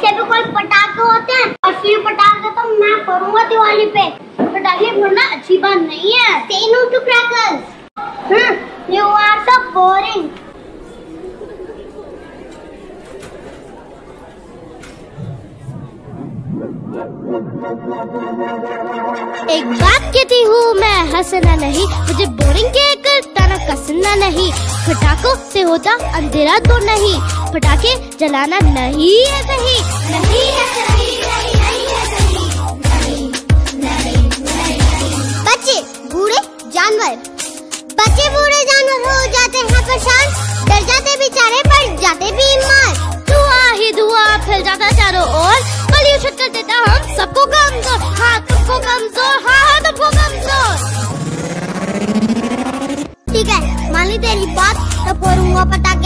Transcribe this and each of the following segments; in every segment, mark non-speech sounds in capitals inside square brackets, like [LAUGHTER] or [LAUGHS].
ऐसे भी कोई पटाखे होते हैं। असली पटाखे तो मैं करूँगा दिवाली पे। पटाखे भरना अच्छी बात नहीं है। तीनों two crackers you are so boring एक बात कहती हूँ, मैं हंसना नहीं, मुझे बोरिंग के कर कसना नहीं। पटाखों से होता अंधेरा तो नहीं। पटाखे जलाना नहीं है सही नहीं है सही है जानवर। बच्चे, बूढ़े जानवर हो जाते हैं परेशान। डर जाते बेचारे पड़ जाते बीमार। धुआ ही धुआँ फैल जाता चारों ओर। पॉल्यूशन कर देता हम सबको voy a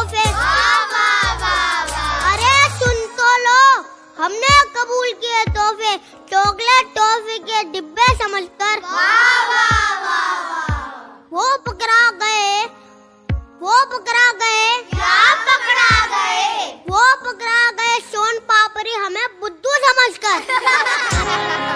हाफिज अरे सुन तो लो। हमने कबूल किए तोहफे। चॉकलेट टॉफी के डिब्बे समझकर। वो पकड़ा गए। वो पकड़ा गए। क्या पकड़ा गए? वो पकड़ा गए। सोन पापरी हमें बुद्धू समझकर। [LAUGHS]